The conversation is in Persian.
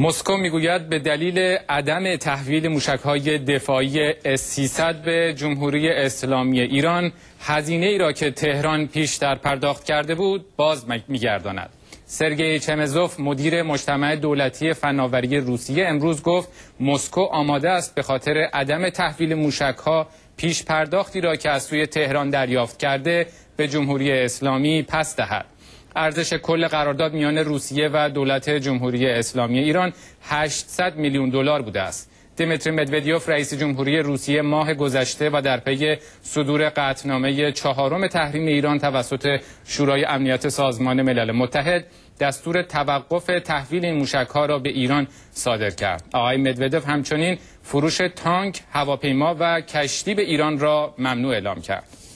مسکو می‌گوید به دلیل عدم تحویل موشکهای دفاعی S-300 به جمهوری اسلامی ایران هزینه ای را که تهران پیش در پرداخت کرده بود باز میگرداند. سرگئی چمزوف مدیر مجتمع دولتی فناوری روسیه امروز گفت مسکو آماده است به خاطر عدم تحویل موشکها پیش پرداختی را که از سوی تهران دریافت کرده به جمهوری اسلامی پس دهد. ارزش کل قرارداد میان روسیه و دولت جمهوری اسلامی ایران 800 میلیون دلار بوده است. دیمتری مدودیوف رئیس جمهوری روسیه ماه گذشته و در پی صدور قطعنامه چهارم تحریم ایران توسط شورای امنیت سازمان ملل متحد دستور توقف تحویل این موشکها را به ایران صادر کرد. آقای مدودیوف همچنین فروش تانک، هواپیما و کشتی به ایران را ممنوع اعلام کرد.